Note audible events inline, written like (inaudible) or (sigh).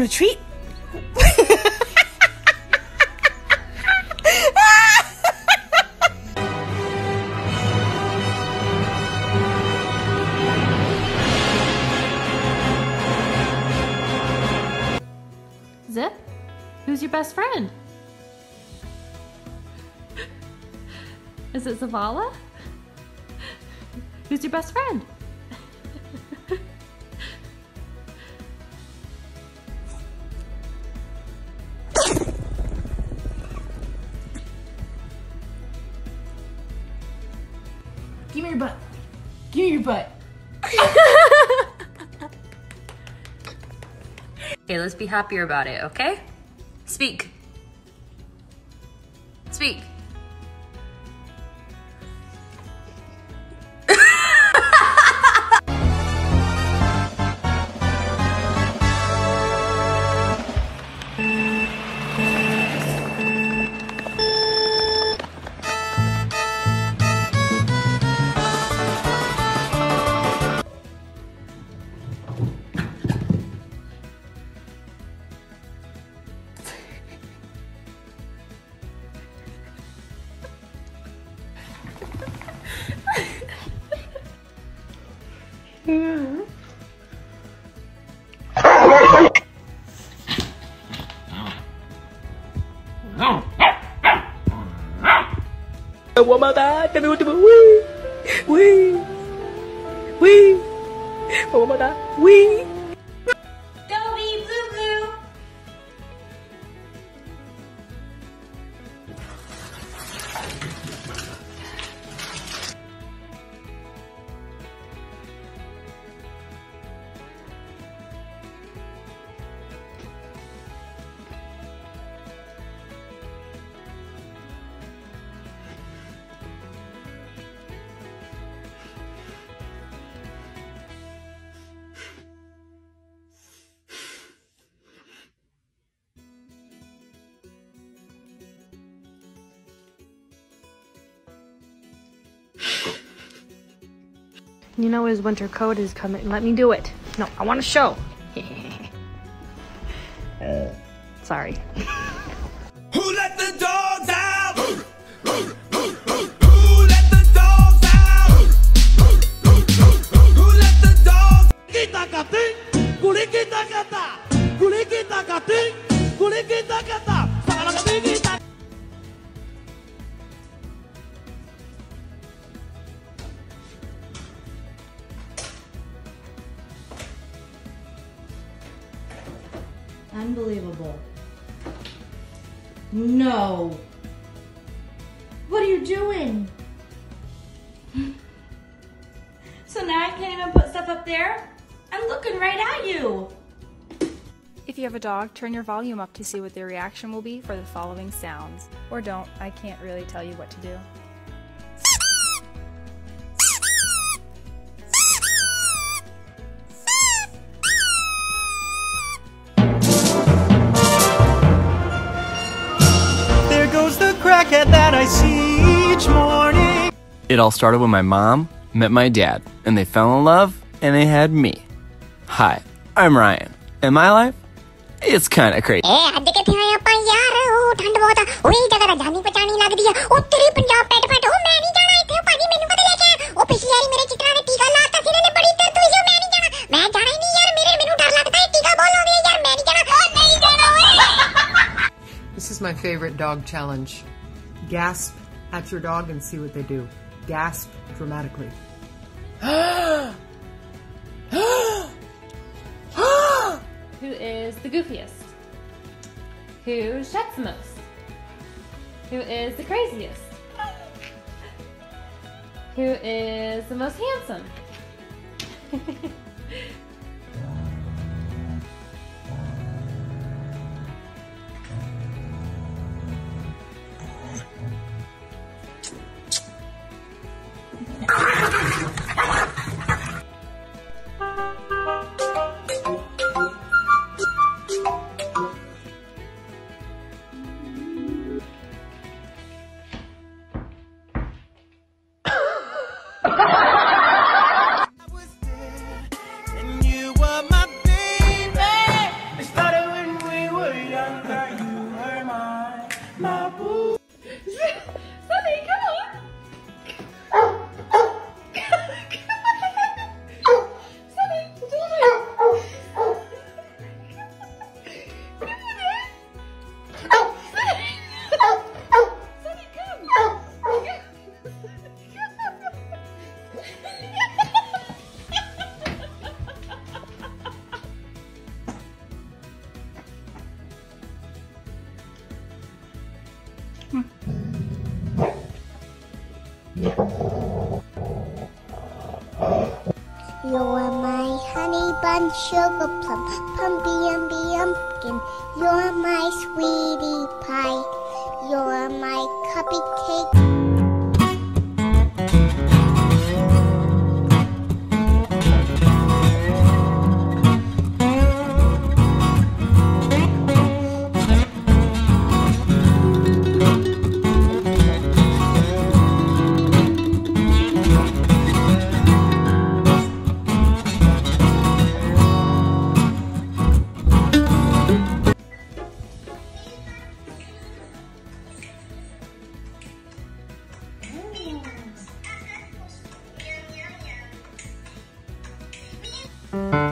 want a treat? Zip? Who's your best friend? Is it Zavala? Who's your best friend? Your butt. Give me your butt. Okay, let's be happier about it, okay? Speak. Speak. More time. Tell me what to do. Wee. Wee. Wee. Wee. You know his winter coat is coming. Let me do it. No, I want to show. (laughs) Sorry. (laughs) Unbelievable. No. What are you doing? (laughs) So now I can't even put stuff up there? I'm looking right at you. If you have a dog, turn your volume up to see what their reaction will be for the following sounds. Or don't, I can't really tell you what to do. that I see each morning. It all started when my mom met my dad, and they fell in love, and they had me. Hi, I'm Ryan, In my life, it's kind of crazy. This is my favorite dog challenge. Gasp at your dog and see what they do. Gasp dramatically. (gasps) Who is the goofiest? Who sheds the most? Who is the craziest? Who is the most handsome? (laughs) You're my honey bun, sugar plum, pumpkin, umby. You're my sweetie pie. You're my cupcake. Thanks.